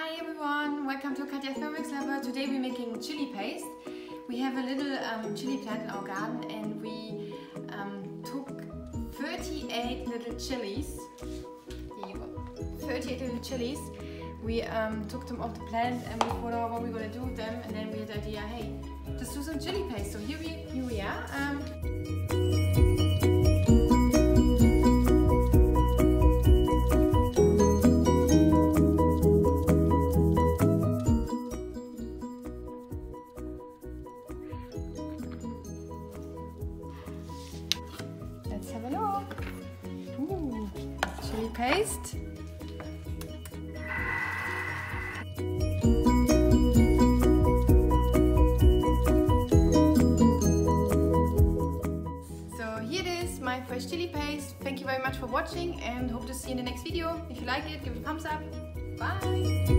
Hi everyone, welcome to Katja Thermomix Lover. Today we're making chili paste. We have a little um, chili plant in our garden and we um, took 38 little chilies. Here you go. 38 little chilies. We um, took them off the plant and we thought out what we are gonna do with them and then we had the idea, hey, just do some chili paste. So here we, here we are. Let's have a look. Ooh, chili paste. So here it is, my fresh chili paste. Thank you very much for watching and hope to see you in the next video. If you like it, give it a thumbs up. Bye!